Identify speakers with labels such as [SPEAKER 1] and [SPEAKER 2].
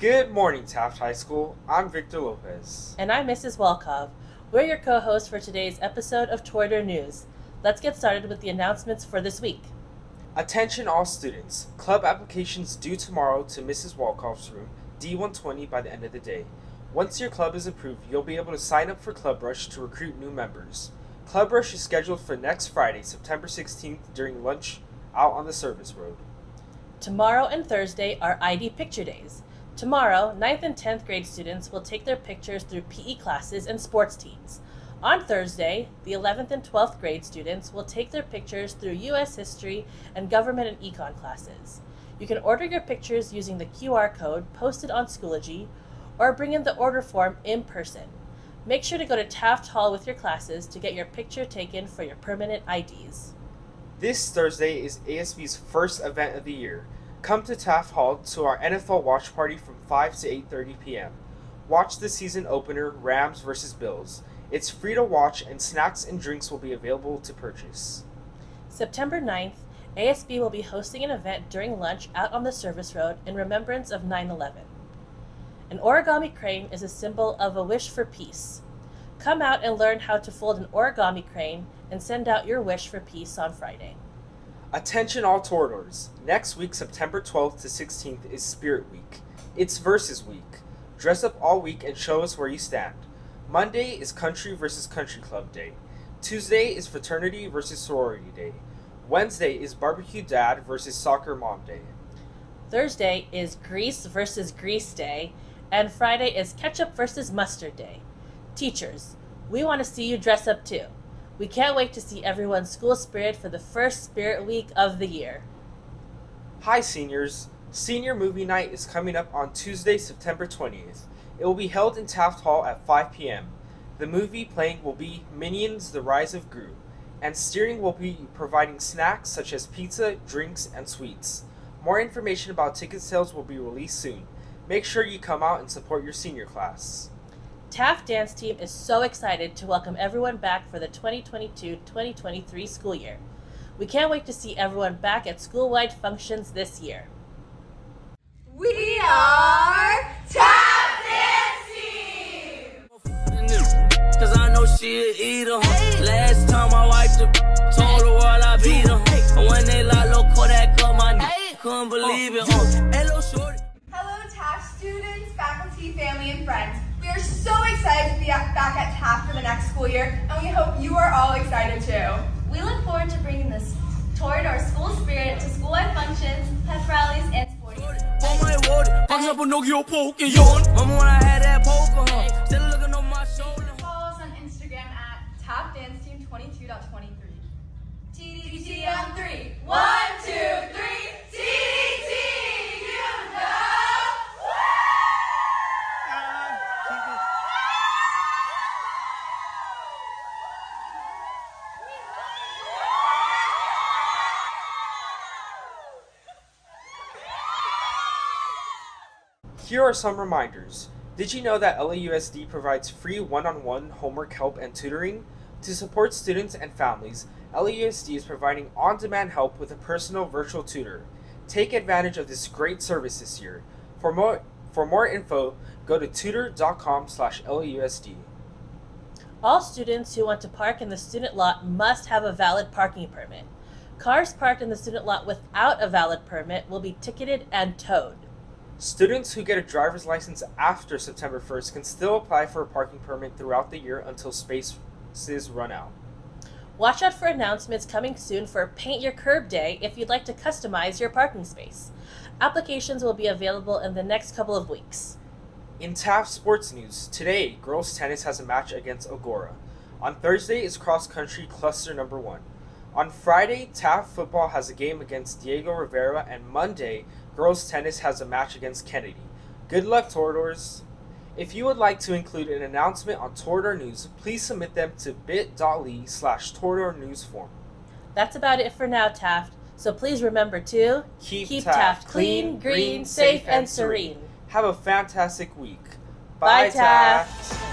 [SPEAKER 1] Good morning, Taft High School. I'm Victor Lopez.
[SPEAKER 2] And I'm Mrs. Walkov. We're your co hosts for today's episode of Toreador News. Let's get started with the announcements for this week.
[SPEAKER 1] Attention, all students. Club applications due tomorrow to Mrs. Walkov's room, D120, by the end of the day. Once your club is approved, you'll be able to sign up for Club Rush to recruit new members. Club Rush is scheduled for next Friday, September 16th, during lunch out on the service road.
[SPEAKER 2] Tomorrow and Thursday are ID Picture Days. Tomorrow, 9th and 10th grade students will take their pictures through PE classes and sports teams. On Thursday, the 11th and 12th grade students will take their pictures through U.S. history and government and econ classes. You can order your pictures using the QR code posted on Schoology or bring in the order form in person. Make sure to go to Taft Hall with your classes to get your picture taken for your permanent IDs.
[SPEAKER 1] This Thursday is ASB's first event of the year. Come to Taft Hall to our NFL watch party from 5 to 8:30 p.m. Watch the season opener Rams vs. Bills. It's free to watch and snacks and drinks will be available to purchase.
[SPEAKER 2] September 9th, ASB will be hosting an event during lunch out on the service road in remembrance of 9 11. An origami crane is a symbol of a wish for peace. Come out and learn how to fold an origami crane and send out your wish for peace on Friday.
[SPEAKER 1] Attention all Toreadors. Next week, September 12th to 16th, is Spirit Week. It's Versus Week. Dress up all week and show us where you stand. Monday is Country versus Country Club Day. Tuesday is Fraternity versus Sorority Day. Wednesday is Barbecue Dad versus Soccer Mom Day.
[SPEAKER 2] Thursday is Grease versus Grease Day, and Friday is Ketchup versus Mustard Day. Teachers, we want to see you dress up too. We can't wait to see everyone's school spirit for the first Spirit Week of the year.
[SPEAKER 1] Hi, seniors. Senior Movie Night is coming up on Tuesday, September 20th. It will be held in Taft Hall at 5 p.m. The movie playing will be Minions The Rise of Gru, and Steering will be providing snacks such as pizza, drinks, and sweets. More information about ticket sales will be released soon. Make sure you come out and support your senior class.
[SPEAKER 2] Taft Dance Team is so excited to welcome everyone back for the 2022 2023 school year. We can't wait to see everyone back at school wide functions this year.
[SPEAKER 3] We are Taft Dance Team! Year, and we hope you are all excited too.
[SPEAKER 4] We look forward to bringing this toward our school spirit to school-wide functions, pep rallies, and sporting events.
[SPEAKER 5] On my word, fucking up a Nokia poke and yawn. Remember when I had that poker, huh? Still looking on my shoulder.
[SPEAKER 3] Follow us on Instagram at Taft Dance Team 22.23. TDT on three. One, two, three.
[SPEAKER 1] Here are some reminders. Did you know that LAUSD provides free one on one homework help and tutoring? To support students and families, LAUSD is providing on demand help with a personal virtual tutor. Take advantage of this great service this year. For more, for more info, go to tutor.com slash LAUSD.
[SPEAKER 2] All students who want to park in the student lot must have a valid parking permit. Cars parked in the student lot without a valid permit will be ticketed and towed.
[SPEAKER 1] Students who get a driver's license after September 1st can still apply for a parking permit throughout the year until spaces run out.
[SPEAKER 2] Watch out for announcements coming soon for Paint Your Curb Day if you'd like to customize your parking space. Applications will be available in the next couple of weeks.
[SPEAKER 1] In Taft sports news, today girls tennis has a match against Agoura. On Thursday is cross country cluster number one. On Friday, Taft football has a game against Diego Rivera, and Monday, girls tennis has a match against Kennedy. Good luck, Toreadors! If you would like to include an announcement on Toreador News, please submit them to bit.ly slash Toreador News form.
[SPEAKER 2] That's about it for now, Taft. So please remember to
[SPEAKER 1] Keep
[SPEAKER 2] Taft,
[SPEAKER 1] Taft
[SPEAKER 2] clean, green, safe, and serene.
[SPEAKER 1] Have a fantastic week.
[SPEAKER 2] Bye, Taft.